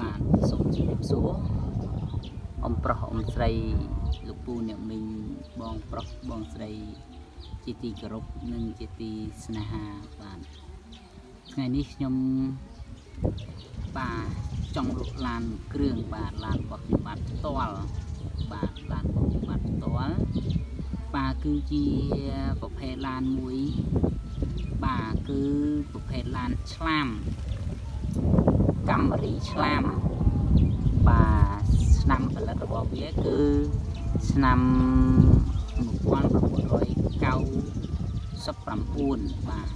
បាទសូមជម្រាបសួរអ៊ំប្រុសអ៊ំស្រីលោកពូអ្នកមីងបងប្រុសបងស្រី ជាទីគោរពនិងជាទីស្នេហាបាទថ្ងៃនេះខ្ញុំបាទចង់លក់ឡានគ្រឿងបាទឡានរបស់ខ្ញុំបាទផ្ទាល់បាទឡានរបស់ខ្ញុំបាទផ្ទាល់បាទគឺជាប្រភេទឡានមួយបាទគឺប្រភេទឡានឆ្លាម កាមេរីឆ្លាមបាទឆ្នាំផលិតរបស់វាគឺឆ្នាំ1999បាទ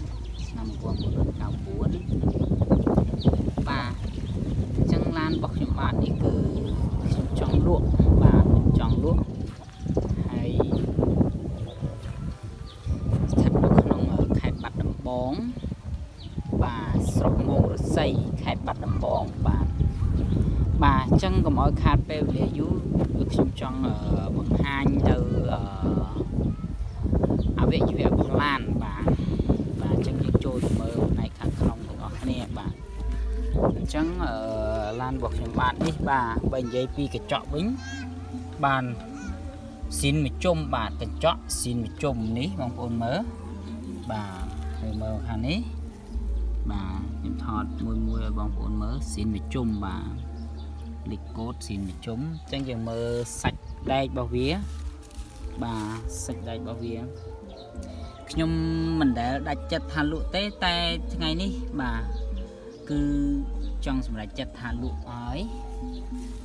ឆ្នាំ1999បាទអញ្ចឹងឡានរបស់ខ្ញុំបាទនេះគឺខ្ញុំចង់លក់បាទខ្ញុំចង់លក់ហើយស្ថិតនៅក្នុងខេត្តបាត់ដំបងបាទ ស្រុកមោងរស័យខេត្តបាត់ដំបងបាទបាទអញ្ចឹងកុំឲ្យខាតពេលវេលាយូរគឺខ្ញុំចង់បង្ហាញទៅអវយវៈរបស់ឡានបាទបាទអញ្ចឹងយើងចូលទៅមើលផ្នែកខាងក្នុងទាំងអស់គ្នាបាទអញ្ចឹងឡានរបស់ខ្ញុំបាទនេះបាទបើនិយាយពីកញ្ចក់វិញបានស៊ីនមួយជុំបាទកញ្ចក់ស៊ីនមួយជុំនេះបងប្អូនមើលបាទហើយមើលខាងនេះ បាទខ្ញុំថតមួយមួយឲ្យបងប្អូនមើលស៊ីនមួយជុំបាទលិចកូតស៊ីនមួយជុំអញ្ចឹងយើងមើលសាច់ដែករបស់វាបាទសាច់ដែករបស់វាខ្ញុំមិនដែលដាច់ចិត្តថាលក់ទេតែថ្ងៃនេះបាទគឺចង់សម្រេចចិត្តថាលក់ឲ្យ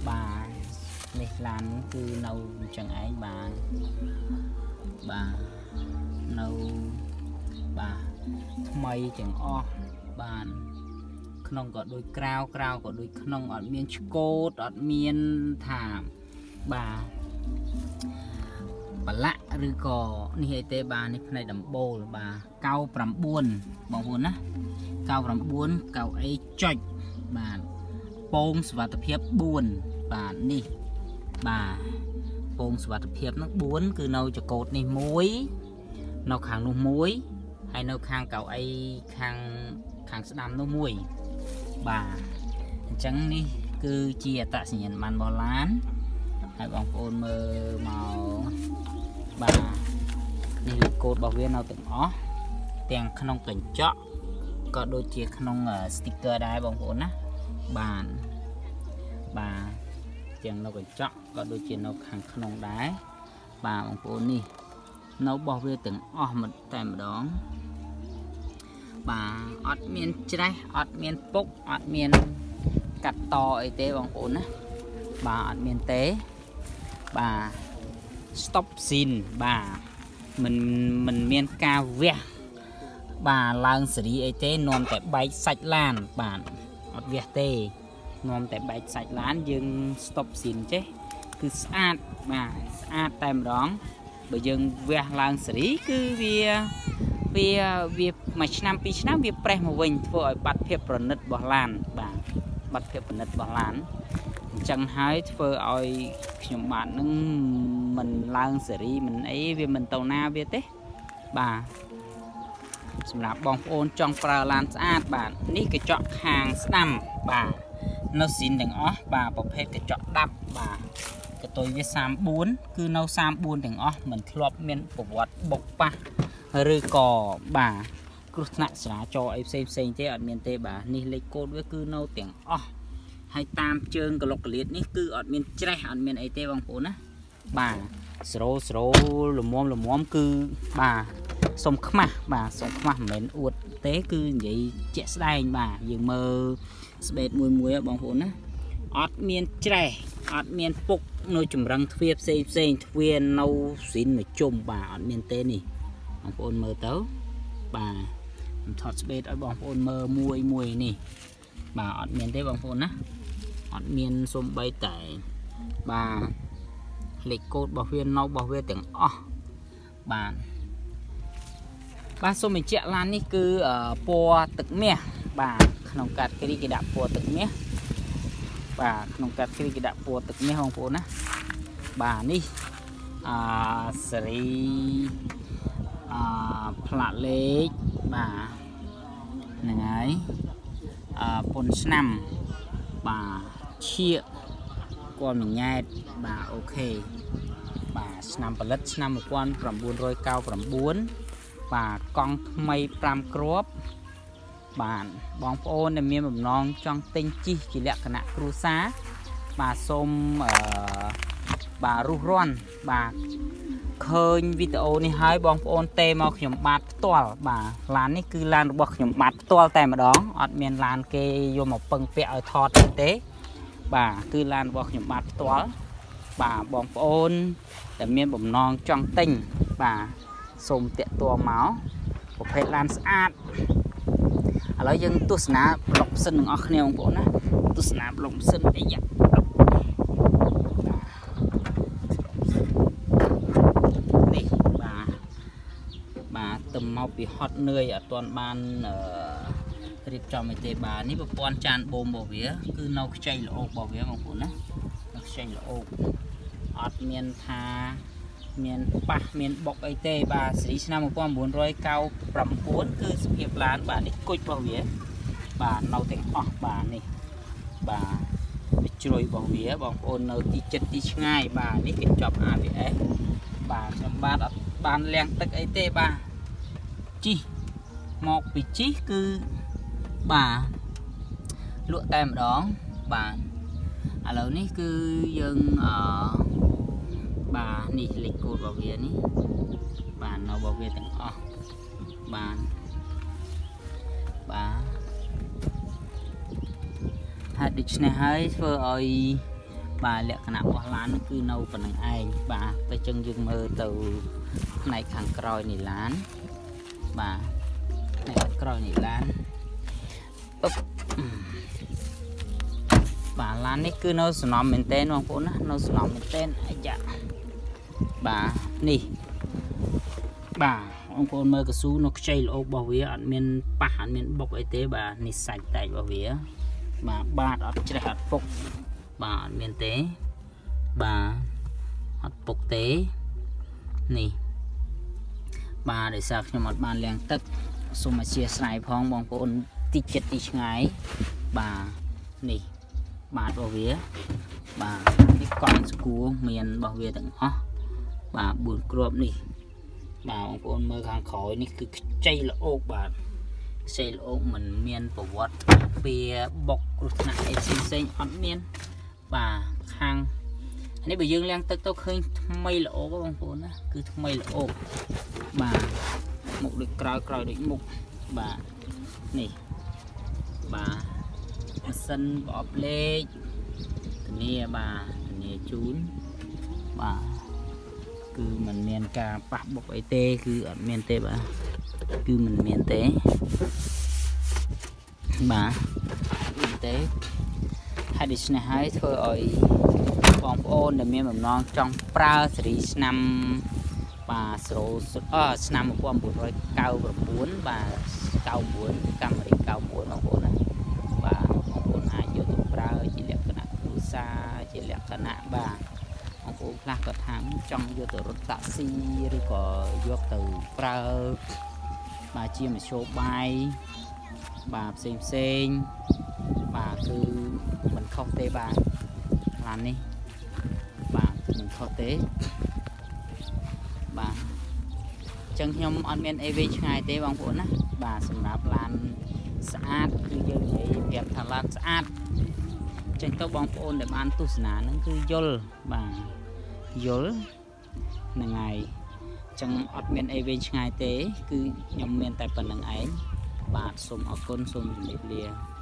បាទនេះឡានគឺនៅអញ្ចឹងឯងបាទបាទនៅបាទថ្មីទាំងអស់ បាន ក្នុងក៏ដូចក្រៅក្រៅក៏ដូចក្នុងអត់មានឆ្កូតអត់មានថាបាទបលាក់ឬក៏នេះអីទេបាទនេះផ្នែកដំបូលបាទ99បងប្អូនណា99កៅអីចុចបាទពងសវត្ថភាព4បាទនេះបាទពងសវត្ថភាពនឹង4គឺនៅចកោតនេះ1នៅខាងនោះ1ហើយនៅខាងកៅអីខាង ខាងស្ដាំនោះមួយបាទអញ្ចឹងនេះគឺជាអត្តសញ្ញាណប័ណ្ណរបស់ឡានហើយបងប្អូនមើលមកបាទនេះលេខកូដរបស់វានៅទាំងអស់ទាំងក្នុងកញ្ចក់ក៏ដូចជាក្នុង sticker ដែរបងប្អូនណាបាទបាទទាំងនៅកញ្ចក់ក៏ដូចជានៅខាងក្នុងដែរបាទបងប្អូននេះនៅរបស់វាទាំងអស់មកតែម្ដង បាទអត់មានច្រេះអត់មានពុកអត់មានកាត់តអីទេបងប្អូនណាបាទអត់មានទេបាទ stop scene បាទមិនមិនមានការវះបាទឡើងសេរីអីទេនាំតែបែកសាច់ឡានបាទអត់វះទេនាំតែបែកសាច់ឡានយើង stop scene ចេះគឺស្អាតបាទស្អាតតែម្ដងបើយើងវះឡើងសេរីគឺវា វាវាមួយឆ្នាំពីរឆ្នាំវាប្រេះមកវិញធ្វើឲ្យបាត់ភាពប្រណិតរបស់ឡានបាទបាត់ភាពប្រណិតរបស់ឡានអញ្ចឹងហើយធ្វើឲ្យខ្ញុំបាទនឹងមិនឡើងសេរីមិនអីវាមិនទៅណាវាទេបាទសម្រាប់បងប្អូនចង់ប្រើឡានស្អាតបាទនេះកញ្ចក់ខាងស្ដាំបាទនៅស៊ីនទាំងអស់បាទប្រភេទកញ្ចក់ដាប់បាទកតុយវា34គឺនៅ34ទាំងអស់មិនធ្លាប់មានប្រវត្តិបុកប៉ះ ឬក៏បាទគ្រោះថ្នាក់ចរាចរណ៍អីផ្សេងផ្សេងទេអត់មានទេបាទនេះលេខកូដវាគឺនៅទាំងអស់ហើយតាមជើងក្លុកកលៀតនេះគឺអត់មានច្រេះអត់មានអីទេបងប្អូនណាបាទស្រូស្រូលមុំលមុំគឺបាទសុំខ្មាស់បាទសុំខ្មាស់មិនមែនអួតទេគឺនិយាយជាក់ស្ដែងបាទយើងមើលស្បេតមួយមួយបងប្អូនណាអត់មានច្រេះអត់មានពុកនៅចម្រឹងទ្វាផ្សេងផ្សេងទ្វានៅស៊ីនមួយជុំបាទអត់មានទេនេះ បងប្អូនមើលទៅបាទខ្ញុំថតស្បេតឲ្យបងប្អូនមើលមួយមួយនេះបាទអត់មានទេបងប្អូនណាអត់មានសំបីតែបាទលេខកូដរបស់វានៅរបស់វាទាំងអស់បាទបាទសូមបញ្ជាក់ឡាននេះគឺពណ៌ទឹកមាសបាទក្នុងកាត់គ្រីគេដាក់ពណ៌ទឹកមាសបាទក្នុងកាត់គ្រីគេដាក់ពណ៌ទឹកមាសបងប្អូនណាបាទនេះអាសេរី អផ្លាកលេខបាទហ្នឹងហើយអពុនឆ្នាំបាទឈៀកគល់មញ៉ែតបាទអូខេបាទឆ្នាំផលិតឆ្នាំ1999បាទកង់ថ្មី5គ្រាប់បាទបងប្អូនដែលមានបំណងចង់ទិញជីជាលក្ខណៈគ្រួសារបាទសូមអឺបាទរុះរាន់បាទ ឃើញវីដេអូនេះហើយបងប្អូនទេមកខ្ញុំបាទផ្ទាល់បាទឡាននេះគឺឡានរបស់ខ្ញុំបាទផ្ទាល់តែម្ដងអត់មានឡានគេយកមកពឹងពាក់ឲ្យថតទេ បាទគឺឡានរបស់ខ្ញុំបាទផ្ទាល់បាទបងប្អូនដែលមានបំណងចង់ទិញបាទសូមតាក់ទងមកប្រភេទឡានស្អាតឥឡូវយើងទស្សនាប្លុកសិននឹងអស់គ្នាបងប្អូនណាទស្សនាប្លុកសិនអីយ៉ានេះបាទបាទទៅមក ពីហត់នឿយអត់ទាន់បានអឺរៀបចំឲ្យទេបាទនេះប្រព័ន្ធចានបូមរបស់វា គឺនៅខ្ចីល្អរបស់វាបងប្អូនណានៅខ្ចីល្អអត់មានថាមានប៉ះមានបុកអីទេបាទសេរីឆ្នាំ1999គឺសភាពឡានបាទនេះគុជរបស់វា បាទនៅទាំងអស់បាទនេះបាទវាជ្រុយរបស់វាបងប្អូននៅទីចិត្តទីឆ្ងាយបាទនេះគេចប់ ABS បាទខ្ញុំបាទអត់បានលាងទឹកអីទេបាទ ជីមកពីជីគឺបាទលក់តែម្ដងបាទឥឡូវនេះគឺយើងអឺបាទនេះលេខកូដរបស់វានេះបាទនៅរបស់វាទាំងអស់បាទបាទហើយដូច្នេះហើយធ្វើឲ្យបាទលក្ខណៈរបស់ឡានគឺនៅប៉ុណ្្នឹងឯងបាទតែចឹងយើងមើលទៅផ្នែកខាងក្រោយនៃឡាន បាទផ្នែកខាងក្រោយនៃឡានអឹបបាទឡាននេះគឺនៅសំណំមែនតើបងប្អូនណានៅសំណំមែនតើអាយ៉ាបាទនេះបាទបងប្អូនមើលកស៊ូនៅខ្ចីល្អរបស់វាអត់មានប៉ះអត់មានបុកអីទេបាទនេះសាច់តែករបស់វា បាទបាតអត់ច្រេះអត់ពុកបាទអត់មានទេបាទអត់ពុកទេនេះ បាទដោយសារខ្ញុំអត់បានលាងទឹកសូមអធិស្ឋានផងបងប្អូនទីចិត្តទីឆ្ងាយបាទនេះបាទរបស់វាបាទនេះកង់ស្គួរមានរបស់វាទាំងអស់បាទ4គ្រាប់នេះបាទបងប្អូនមើលខាងក្រោយនេះគឺខ្ចីល្អោកបាទខ្ចីល្អោកមិនមានប្រវត្តិពីបុកគ្រោះថ្នាក់អីផ្សេងផ្សេងអត់មានបាទខាង នេះបើយើងលាងទឹកទៅឃើញថ្មីល្អោកបងប្អូនណាគឺថ្មីល្អោកបាទមុខដូចក្រោយក្រោយដូចមុខបាទនេះបាទម៉ាស៊ីនប្រអប់លេខធានាបាទធានាជូនបាទគឺมันមានការប៉ះបុកអីទេគឺអត់មានទេបាទគឺมันមានទេបាទមានទេហើយដូច្នេះហើយធ្វើឲ្យ បងប្អូនដែលមានបំណងចង់ប្រើសេរីឆ្នាំបាទស្រូអឆ្នាំ1999បាទ99កាមេរី99បងប្អូនណាបាទបងប្អូនអាចយកទៅប្រើជាលក្ខណៈគ្រួសារជាលក្ខណៈបាទបងប្អូនខ្លះគាត់ថាចង់យកទៅរត់តាក់ស៊ីឬក៏យកទៅប្រើបាទជាមធ្យោបាយបាទផ្សេងផ្សេងបាទគឺមិនខុសទេបាទឡាននេះ បាទមិនខុសទេបាទអញ្ចឹងខ្ញុំអត់មានអីវេឆ្ងាយទេបងប្អូនណាបាទសម្រាប់ឡានស្អាតគឺយើងនិយាយប្រាប់ថាឡានស្អាតចេញទៅបងប្អូនដែលបានទស្សនាហ្នឹងគឺយល់បាទយល់ហ្នឹងហើយចឹងអត់មានអីវែងឆ្ងាយទេ គឺខ្ញុំមានតែប៉ុណ្្នឹងឯងបាទសូមអរគុណសូមជម្រាបលា